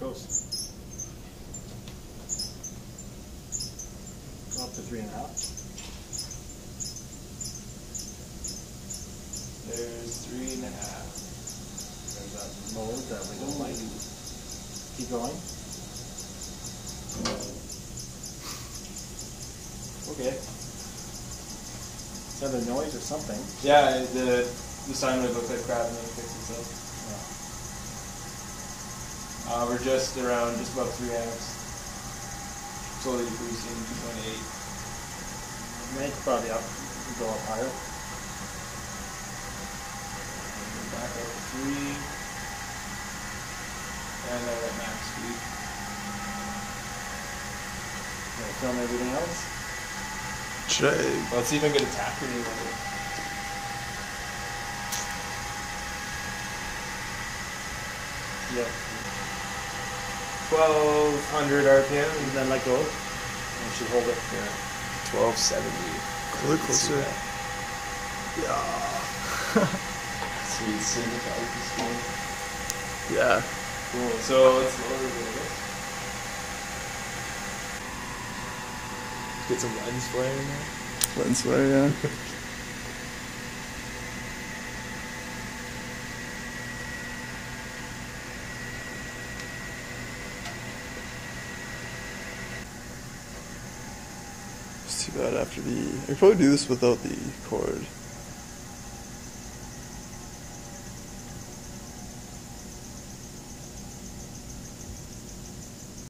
goes. Go up to three and a half. There's three and a half. There's that mode that we don't like. Keep going. Okay. Is that a noise or something? Yeah, the the sine would look like crap and then it fixed itself. Uh, we're just around just about three amps. Slowly decreasing to point eight. Make probably up, go up higher. Back up to three. And then at max speed. Gonna film everything else. Should I? Let's see if I can get a tach reading. Yeah. Twelve hundred RPM. And then let go. And you should hold it. Yeah. Twelve seventy. A little closer. Yeah. Sweet cinematography skill. Yeah. Cool. So let's lower it a little bit. Get some lens flare in there. Lens flare, yeah. Too bad after the. I could probably do this without the cord.